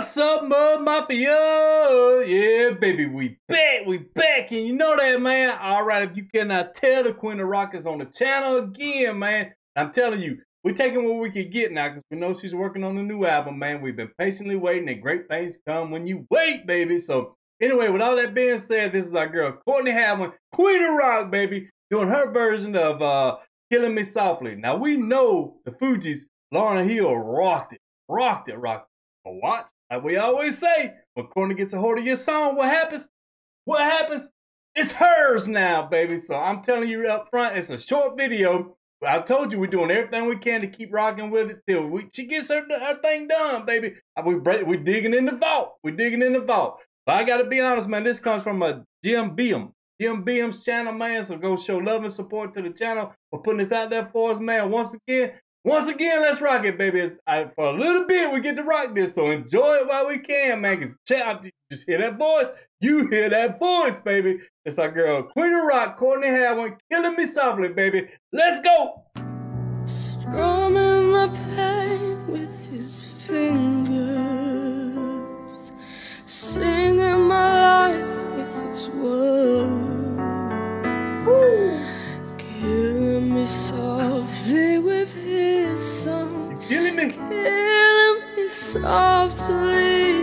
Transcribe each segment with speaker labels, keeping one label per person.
Speaker 1: Mud Mafia. Yeah, baby, we back, we back, and you know that, man. All right, if you cannot tell, the Queen of Rock is on the channel again, man. I'm telling you, we're taking what we can get now because we know she's working on a new album, man. We've been patiently waiting, and great things come when you wait, baby. So, anyway, with all that being said, this is our girl Courtney Hadwin, Queen of Rock, baby, doing her version of uh, "Killing Me Softly." Now we know the Fugees, Lauryn Hill rocked it, rocked it, rocked it. What? Like we always say, when Courtney gets a hold of your song, what happens? What happens? It's hers now, baby. So I'm telling you up front, it's a short video. I told you we're doing everything we can to keep rocking with it till we, she gets her, her thing done, baby. Uh, we we digging in the vault. We're digging in the vault. But I gotta be honest, man. This comes from a Jim Biemm. Jim Biemm's channel, man. So go show love and support to the channel for putting this out there for us, man. Once again, once again, let's rock it, baby. I, for a little bit, we get to rock this, so enjoy it while we can, man. Cause check just hear that voice. You hear that voice, baby. It's our girl, Queen of Rock, Courtney Hadwin, killing me softly, baby. Let's go.
Speaker 2: Strumming my pain with his fingers, singing my life with his words, killing me softly with his song,
Speaker 1: killing me,
Speaker 2: killing me softly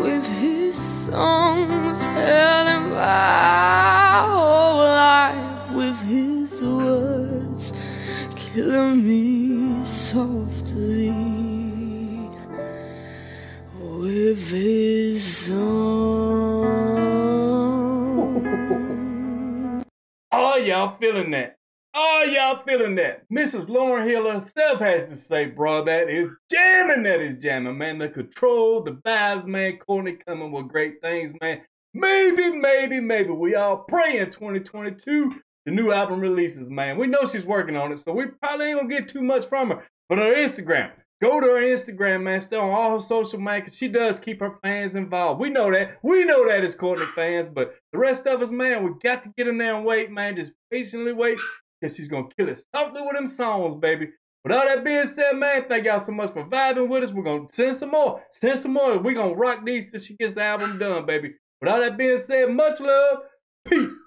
Speaker 2: with his song, telling my whole life with his words, killing me softly with his song.
Speaker 1: Oh, y'all feeling that? Oh, y'all feeling that? Mrs. Lauryn Hill herself has to say, bro, that is jamming, that is jamming, man. The control, the vibes, man. Courtney coming with great things, man. Maybe, maybe, maybe we all pray in 2022 the new album releases, man. We know she's working on it, so we probably ain't gonna get too much from her. But her Instagram, go to her Instagram, man. Stay on all her social, man, because she does keep her fans involved. We know that. We know that as Courtney fans, but the rest of us, man, we got to get in there and wait, man. Just patiently wait, because she's gonna kill it softly with them songs, baby. With all that being said, man, thank y'all so much for vibing with us. We're gonna send some more. Send some more. We're gonna rock these till she gets the album done, baby. With all that being said, much love. Peace.